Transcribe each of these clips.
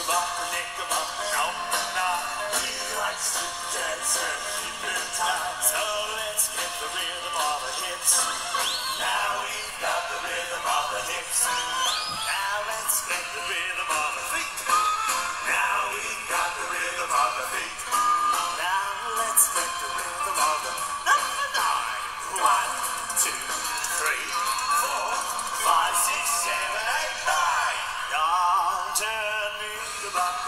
Knickerbocker, Knickerbocker, number nine. He likes to the rhythm of the. Now we've got the rhythm of the. Now let's get the rhythm of the number nine. One, two, three, four, five, six, seven, eight, nine.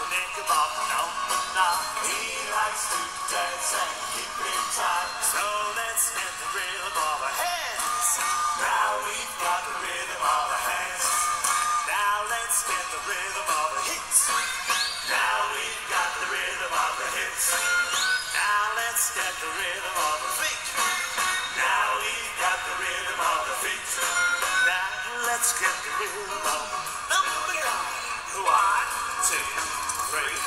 Knickerbocker, number nine. He likes to dance and keep it tight. So let's get the rhythm of let's get the rhythm of the hips. Now we've got the rhythm of the hips. Now let's get the rhythm of the feet. Now we've got the rhythm of the feet. Now let's get the rhythm of number nine. One, two, three,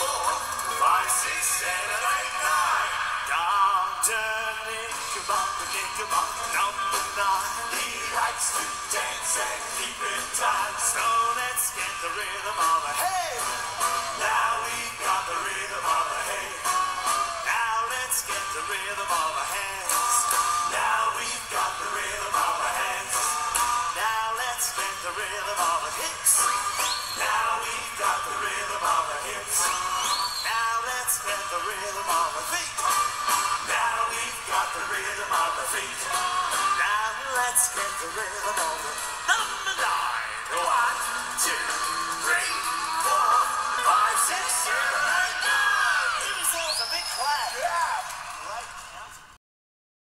four, five, six, seven, eight, nine. Dr. Knickerbocker, Knickerbocker, number nine. He likes to dance and Now we've got the rhythm of our hands. Now let's get the hay. Now we got the rhythm of our kicks Now let's get the rhythm of our feet. Now we got the rhythm of the feet. Now let's get the rhythm of the